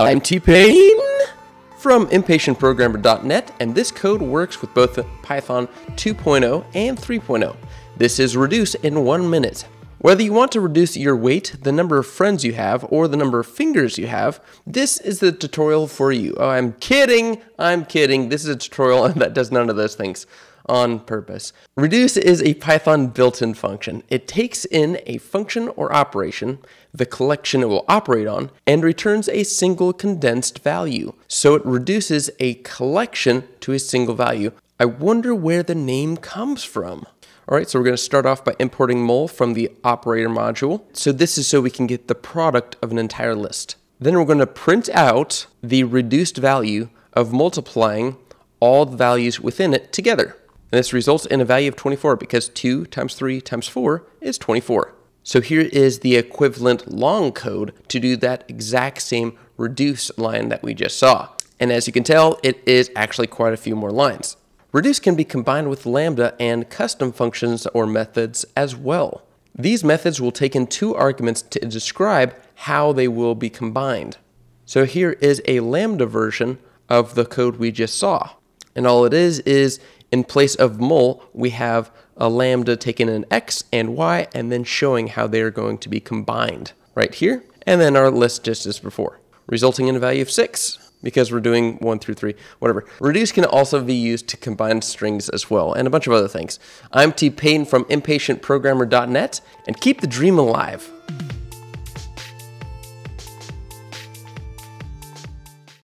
Uh, I'm T Payne from ImpatientProgrammer.net, and this code works with both Python 2.0 and 3.0. This is reduce in one minute. Whether you want to reduce your weight, the number of friends you have, or the number of fingers you have, this is the tutorial for you. Oh, I'm kidding. I'm kidding. This is a tutorial that does none of those things on purpose. Reduce is a Python built-in function. It takes in a function or operation, the collection it will operate on, and returns a single condensed value. So it reduces a collection to a single value. I wonder where the name comes from. All right, so we're going to start off by importing mul from the operator module. So this is so we can get the product of an entire list. Then we're going to print out the reduced value of multiplying all the values within it together. And this results in a value of 24 because 2 times 3 times 4 is 24. So here is the equivalent long code to do that exact same reduce line that we just saw. And as you can tell, it is actually quite a few more lines. Reduce can be combined with Lambda and custom functions or methods as well. These methods will take in two arguments to describe how they will be combined. So here is a Lambda version of the code we just saw. And all it is is in place of mul, we have a lambda taking an x and y and then showing how they are going to be combined right here. And then our list just as before, resulting in a value of 6 because we're doing one through three, whatever. Reduce can also be used to combine strings as well, and a bunch of other things. I'm T Payne from ImpatientProgrammer.net, and keep the dream alive.